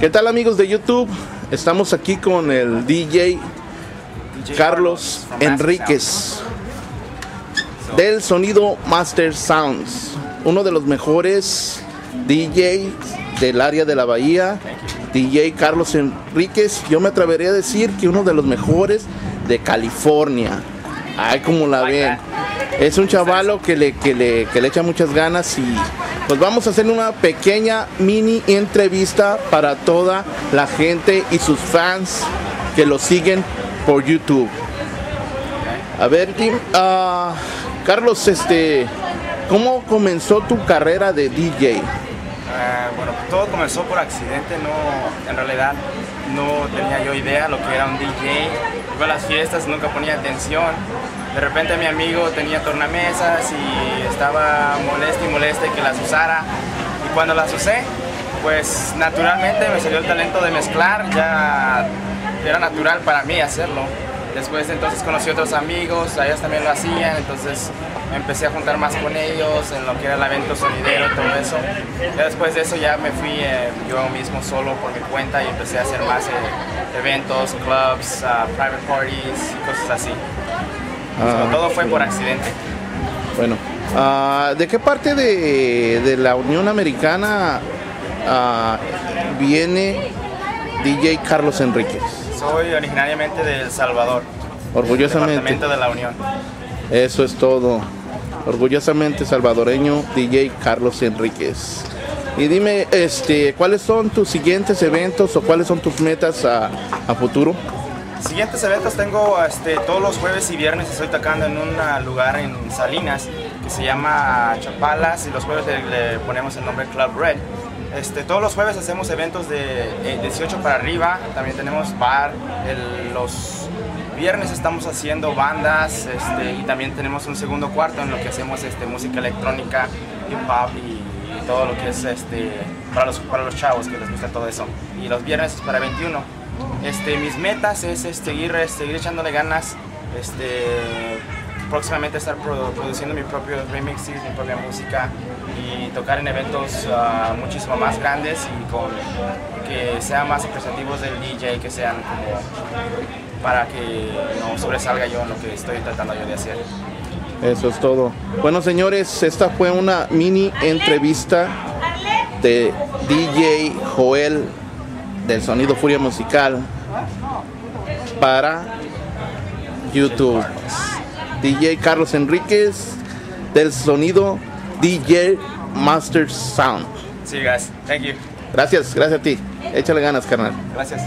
¿Qué tal amigos de YouTube? Estamos aquí con el DJ Carlos Enríquez del sonido Master Sounds, uno de los mejores DJs del área de la Bahía, DJ Carlos Enríquez, yo me atrevería a decir que uno de los mejores de California. Ay, como la ven. Es un chavalo que le, que le, que le echa muchas ganas y pues vamos a hacer una pequeña mini entrevista para toda la gente y sus fans que lo siguen por YouTube. A ver, Tim, ah, Carlos, este, ¿cómo comenzó tu carrera de DJ? Ah, bueno, todo comenzó por accidente, no, en realidad no tenía yo idea lo que era un DJ. Iba a las fiestas, nunca ponía atención. De repente mi amigo tenía tornamesas y estaba molesto y molesta que las usara. Y cuando las usé, pues naturalmente me salió el talento de mezclar, ya era natural para mí hacerlo. Después entonces conocí otros amigos, ellos también lo hacían, entonces empecé a juntar más con ellos en lo que era el evento sonidero, todo eso. Después de eso ya me fui eh, yo mismo solo por mi cuenta y empecé a hacer más eh, eventos, clubs, uh, private parties y cosas así. Ah, todo fue por accidente. Bueno, ah, ¿de qué parte de, de la Unión Americana ah, viene DJ Carlos Enríquez? Soy originariamente de El Salvador, Orgullosamente. departamento de la Unión. Eso es todo. Orgullosamente salvadoreño, DJ Carlos Enríquez. Y dime, este, ¿cuáles son tus siguientes eventos o cuáles son tus metas a, a futuro? Siguientes eventos tengo este, todos los jueves y viernes estoy tocando en un lugar en Salinas que se llama Chapalas y los jueves le, le ponemos el nombre Club Red. Este, todos los jueves hacemos eventos de eh, 18 para arriba, también tenemos bar, el- los viernes estamos haciendo bandas este, y también tenemos un segundo cuarto en lo que hacemos este, música electrónica, hip hop y todo lo que es este, para, los, para los chavos que les gusta todo eso. Y los viernes es para 21. Este, mis metas es este, seguir, seguir echándole ganas, este, próximamente estar produ- produciendo mi propio remixes, mi propia música y tocar en eventos ah, muchísimo más grandes y con que sean más representativos del DJ, que sean como para que no sobresalga yo en lo que estoy tratando yo de hacer. Eso es todo. Bueno, señores, esta fue una mini entrevista de DJ Joel del Sonido Furia Musical para YouTube. DJ Carlos Enríquez del Sonido DJ Master Sound. See you guys. Thank you. Gracias, gracias a ti. Échale ganas, carnal. Gracias.